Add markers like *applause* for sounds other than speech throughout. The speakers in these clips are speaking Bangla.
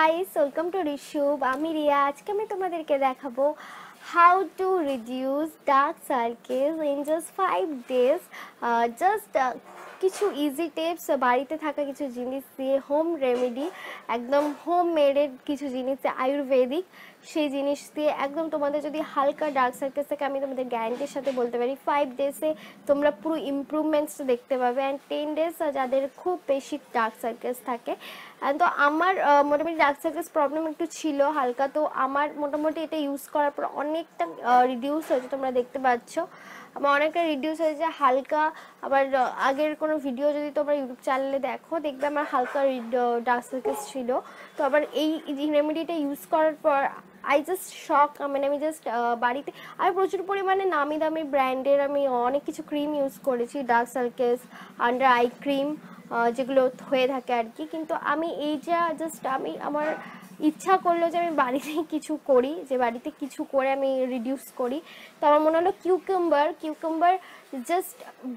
গাইস ওয়েলকাম টু রিশুব আমি রিয়া। আজকে আমি তোমাদেরকে দেখাবো how to reduce dark circles in just five days just কিছু ইজি টিপস বাড়িতে থাকা কিছু জিনিস দিয়ে হোম রেমেডি একদম হোম মেডের কিছু জিনিস, আয়ুর্বেদিক। সেই জিনিস দিয়ে একদম তোমাদের যদি হালকা ডার্ক সার্কেলস থেকে, আমি তোমাদের গ্যারান্টির সাথে বলতে পারি ফাইভ ডেজে তোমরা পুরো ইমপ্রুভমেন্টস দেখতে পাবে অ্যান্ড টেন ডেজ যাদের খুব বেশি ডার্ক সার্কেলস থাকে। And তো আমার মোটামুটি ডার্ক সার্কেলস প্রবলেম একটু ছিল হালকা, তো আমার মোটামুটি এটা ইউজ করার পর অনেকটা রিডিউস হয়েছে, তোমরা দেখতে পাচ্ছ। আমার অনেকটা রিডিউস হয়েছে হালকা, আবার আগের কোনো ভিডিও যদি তোমরা ইউটিউব চ্যানেলে দেখো, দেখবে আমার হালকা ডার্ক সার্কেলস ছিল। তো আবার এই রেমেডিটা ইউজ করার পর আই জাস্ট শক মানে আমি জাস্ট বাড়িতে আর প্রচুর পরিমাণে নামি দামি ব্র্যান্ডের আমি অনেক কিছু ক্রিম ইউজ করেছি dark circles under eye cream যেগুলো হয়ে থাকে আর কি। কিন্তু আমি এই যা জাস্ট আমি আমার ইচ্ছা করল যে আমি বাড়িতে *laughs* কিছু করি, যে বাড়িতে কিছু করে আমি রিডিউস করি। তো আমার মনে হলো cucumber cucumber just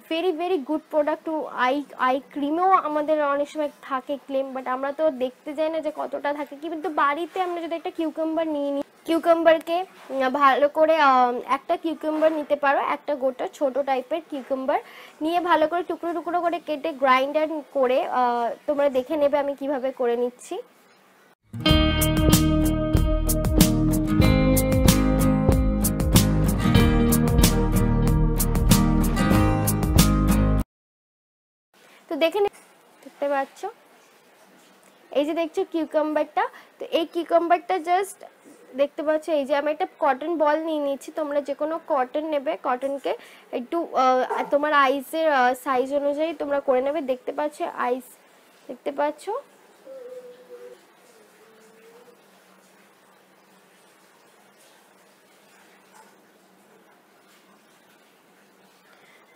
very very good product to eye eye ক্রিমেও আমাদের অনেক সময় থাকে ক্লেম বাট আমরা তো দেখতে যাই না যে কতটা থাকে। কিন্তু বাড়িতে আমরা যদি একটা কিউকাম্বার নিয়ে নিই কিউকাম্বারকে ভালো করে একটা কিউকাম্বার নিতে পারো, একটা গোটা ছোট টাইপের কিউকাম্বার নিয়ে ভালো করে টুকরো টুকরো করে কেটে গ্রাইন্ডার করে তোমরা দেখে নেবে আমি কীভাবে করে নিচ্ছি। দেখে দেখতে পাচ্ছ? এই যে দেখছ কিউকাম্বারটা তো এই কিউকাম্বারটা জাস্ট দেখতে পাচ্ছ, এই যে আমি একটা কটন বল নিয়ে নিচ্ছি তোমরা যে কোনো কটন নেবে কটনকে একটু তোমার আইসের সাইজ অনুযায়ী তোমরা করে নেবে। দেখতে পাচ্ছ আইস দেখতে পাচ্ছ?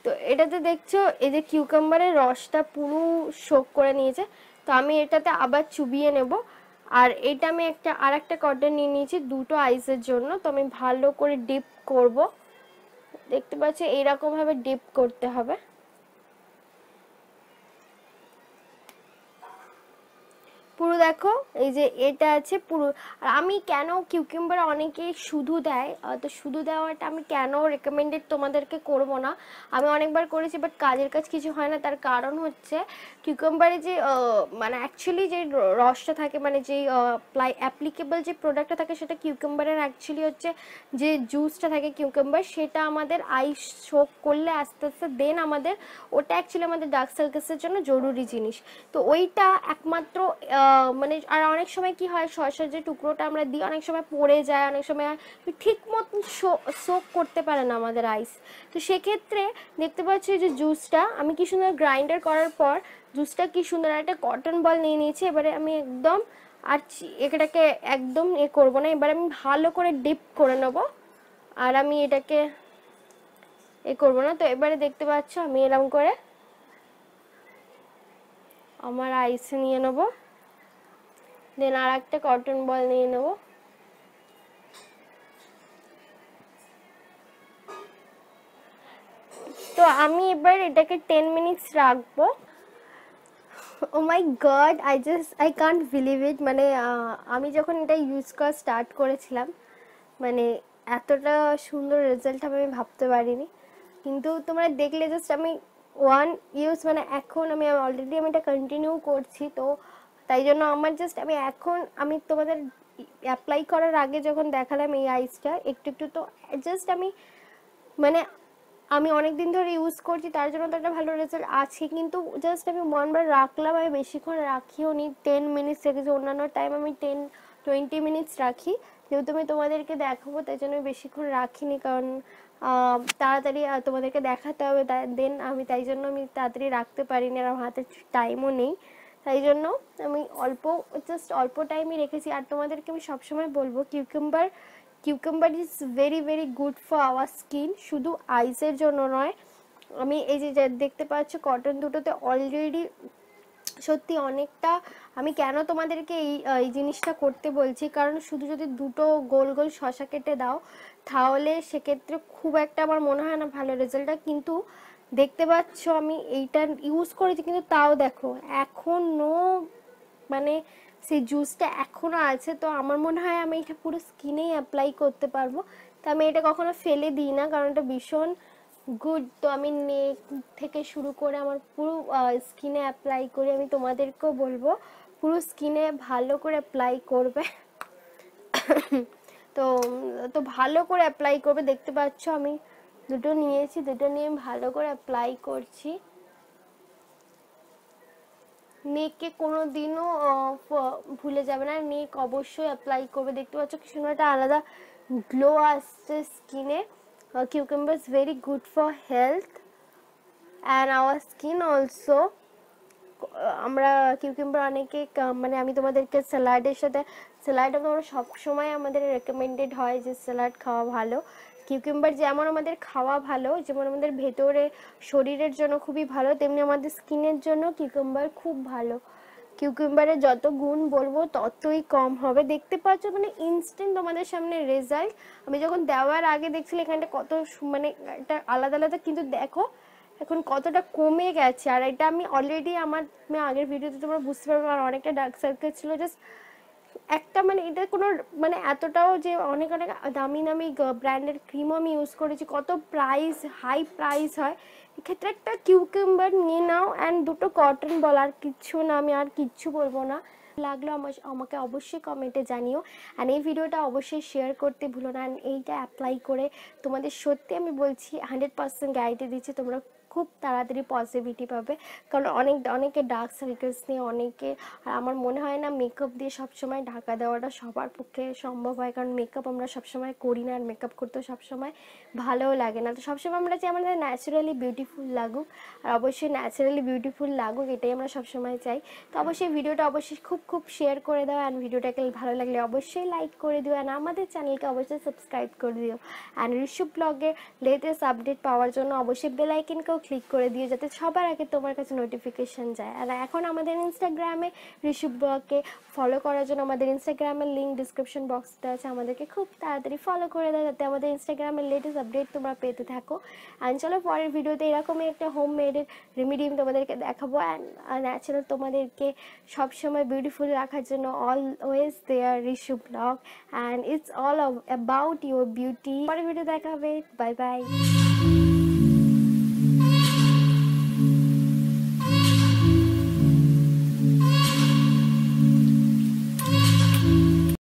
তো এটাতে দেখছ, এই যে কিউকাম্বারের রসটা পুরো শোক করে নিয়েছে, তো আমি এটাতে আবার চুবিয়ে নেব। আর এটা আমি একটা আর একটা কটন নিয়ে নিয়েছি, দুটো আইসের জন্য। তো আমি ভালো করে ডিপ করব। দেখতে পাচ্ছি, এইরকমভাবে ডিপ করতে হবে। পুরো দেখো, এই যে এটা আছে পুরো। আর আমি কেন কিউকিম্বার অনেকে শুধু দেয়? তো শুধু দেওয়াটা আমি কেন রেকমেন্ডেড তোমাদেরকে করব না? আমি অনেকবার করেছি বাট কাজের কাজ কিছু হয় না। তার কারণ হচ্ছে কিউকাম্বারে যে মানে অ্যাকচুয়ালি যে রসটা থাকে মানে যে অ্যাপ্লিকেবল যে প্রোডাক্টটা থাকে, সেটা কিউকাম্বারের অ্যাকচুয়ালি হচ্ছে যে জুসটা থাকে কিউকাম্বার সেটা আমাদের আইস শোক করলে আস্তে আস্তে দেন আমাদের, ওটা অ্যাকচুয়ালি আমাদের ডার্ক সার্কেলসের জন্য জরুরি জিনিস। তো ওইটা একমাত্র মানে আর অনেক সময় কি হয় শসার যে টুকরোটা আমরা দিই, অনেক সময় পড়ে যায়, অনেক সময় ঠিক মতন সোক করতে পারে না আমাদের আইস তো সেক্ষেত্রে দেখতে পাচ্ছি যে জুসটা আমি কি সুন্দর গ্রাইন্ডার করার পর জুসটা কি সুন্দর একটা কটন বল নিয়ে নিয়েছি, এবারে আমি একদম আর এটাকে একদম এ করব না, এবার আমি ভালো করে ডিপ করে নেব আর আমি এটাকে এ করব না। তো এবারে দেখতে পাচ্ছ, আমি এরকম করে আমার আইসে নিয়ে নেব। দেন আর একটা কটন বল নিয়ে নেব। তো আমি এবার এটাকে টেন মিনিটস রাখব। ও my god I just I can't believe it মানে আমি যখন এটা ইউজ করা স্টার্ট করেছিলাম মানে এতটা সুন্দর রেজাল্ট হবে আমি ভাবতে পারিনি। কিন্তু তোমরা দেখলে জাস্ট আমি ওয়ান ইউজ মানে এখন আমি অলরেডি আমি এটা কন্টিনিউ করছি, তো তাই জন্য আমার জাস্ট আমি এখন, আমি তোমাদের অ্যাপ্লাই করার আগে যখন দেখালাম এই আইসটা একটু একটু তো জাস্ট আমি মানে আমি অনেক দিন ধরে ইউজ করছি, তার জন্য তো একটা ভালো রেজাল্ট আছে, কিন্তু জাস্ট আমি ওয়ানবার রাখলাম, আমি বেশিক্ষণ রাখিও নি টেন মিনিটস রেখেছি অন্যান্য টাইম আমি টেন টোয়েন্টি মিনিটস রাখি, যেহেতু আমি তোমাদেরকে দেখাবো, তাই জন্য বেশিক্ষণ রাখিনি, কারণ তাড়াতাড়ি তোমাদেরকে দেখাতে হবে দেন আমি তাই জন্য আমি তাড়াতাড়ি রাখতে পারিনি, আর আমার হাতে টাইমও নেই। তাই জন্য আমি অল্প জাস্ট অল্প টাইমই রেখেছি। আর তোমাদেরকে আমি সবসময় বলব cucumber cucumber is very very good for our skin শুধু আইসের জন্য নয়। আমি এই যে দেখতে পাচ্ছ কটন দুটোতে অলরেডি সত্যি অনেকটা, আমি কেন তোমাদেরকে এই এই জিনিসটা করতে বলছি? কারণ শুধু যদি দুটো গোল গোল শশা কেটে দাও, তাহলে সেক্ষেত্রে খুব একটা আমার মনে হয় না ভালো রেজাল্টটা কিন্তু দেখতে পাচ্ছ আমি এইটা ইউজ করেছি, কিন্তু তাও দেখো এখনও মানে সেই জুসটা এখনও আছে, তো আমার মনে হয় আমি এটা পুরো স্কিনেই অ্যাপ্লাই করতে পারব। তো আমি এটা কখনো ফেলে দিই না, কারণ এটা ভীষণ গুড তো আমি নেক থেকে শুরু করে আমার পুরো স্কিনে অ্যাপ্লাই করি আমি তোমাদেরকেও বলব, পুরো স্কিনে ভালো করে অ্যাপ্লাই করবে। *coughs* তো তো ভালো করে অ্যাপ্লাই করবে, দেখতে পাচ্ছ আমি দুটো নিয়েছি, দুটো নিয়ে ভালো করে অ্যাপ্লাই করছি। নেককে কোনো দিনও ভুলে যাবে না। নেক অবশ্যই অ্যাপ্লাই করবে। দেখতে পাচ্ছ কি সুন্দর একটা আলাদা গ্লো আসছে স্কিনে cucumber is very good for health and our skin also আমরা কিউকিম্বার অনেকে মানে আমি তোমাদেরকে স্যালাডের সাথে স্যালাড আমরা সবসময় আমাদের রেকমেন্ডেড হয় যে স্যালাড খাওয়া ভালো। কিউকিম্বার যেমন আমাদের খাওয়া ভালো, যেমন আমাদের ভেতরে শরীরের জন্য খুবই ভালো, তেমনি আমাদের স্কিনের জন্য কিউকিম্বার খুব ভালো। কিউকিম্বারের যত গুণ বলব, ততই কম হবে। দেখতে পাচ্ছ মানে ইনস্ট্যান্ট তোমাদের সামনে রেজাল্ট আমি যখন দেওয়ার আগে দেখছিলাম এখানটা কত মানে একটা আলাদা আলাদা, কিন্তু দেখো এখন কতটা কমে গেছে? আর এটা আমি অলরেডি আমার আগের ভিডিওতে তোমরা বুঝতে পারবে আর অনেকটা ডার্ক সার্কেল ছিল। জাস্ট একটা মানে এটা কোনো মানে এতটাও যে অনেক অনেক দামি দামি ব্র্যান্ডের ক্রিমও আমি ইউজ করেছি। কত প্রাইস হাই প্রাইস হয়। এক্ষেত্রে একটা কিউকিম্বার নিয়ে নাও অ্যান্ড দুটো কটন বল আর কিচ্ছু না, আমি আর কিচ্ছু বলব না। লাগল আমার, আমাকে অবশ্যই কমেন্টে জানিও। অ্যান্ড এই ভিডিওটা অবশ্যই শেয়ার করতে ভুলো না। অ্যান্ড এইটা অ্যাপ্লাই করে তোমাদের সত্যি আমি বলছি হান্ড্রেড পার্সেন্ট গ্যারান্টি দিচ্ছি, তোমরা খুব তাড়াতাড়ি পজিটিভিটি পাবে। কারণ অনেক, অনেকে ডার্ক সার্কেলস নিয়ে, অনেকে, আর আমার মনে হয় না মেকআপ দিয়ে সবসময় ঢাকা দেওয়াটা সবার পক্ষে সম্ভব হয়। কারণ মেকআপ আমরা সবসময় করি না, আর মেকআপ করতেও সবসময় ভালোও লাগে না। তো সবসময় আমরা চাই আমাদের ন্যাচারালি বিউটিফুল লাগুক, আর অবশ্যই ন্যাচারালি বিউটিফুল লাগুক, এটাই আমরা সবসময় চাই। তো অবশ্যই ভিডিওটা অবশ্যই খুব খুব শেয়ার করে দাও অ্যান্ড ভিডিওটাকে ভালো লাগলে অবশ্যই লাইক করে দিও অ্যান্ড আমাদের চ্যানেলকে অবশ্যই সাবস্ক্রাইব করে দিও। অ্যান্ড ঋষভ ব্লগের লেটেস্ট আপডেট পাওয়ার জন্য অবশ্যই বেলাইকেনকেও ক্লিক করে দিও যাতে সবার আগে তোমার কাছে নোটিফিকেশান যায়। আর এখন আমাদের ইনস্টাগ্রামে ঋষভ ব্লগকে ফলো করার জন্য আমাদের ইনস্টাগ্রামের লিঙ্ক ডিসক্রিপশন বক্সটা আছে। আমাদেরকে খুব তাড়াতাড়ি ফলো করে দেয় যাতে আমাদের ইনস্টাগ্রামের লেটেস্ট আপডেট তোমরা পেতে থাকো। অ্যান্ড চলো পরের ভিডিওতে এরকমই একটা হোম মেডের রেমিডি আমি তোমাদেরকে দেখাবো। অ্যান্ড ন্যাচারাল তোমাদেরকে সবসময় বিউটিফুল রাখার জন্য always there Rishabh blog and it's all about your beauty পরের ভিডিও দেখা হবে। Bye bye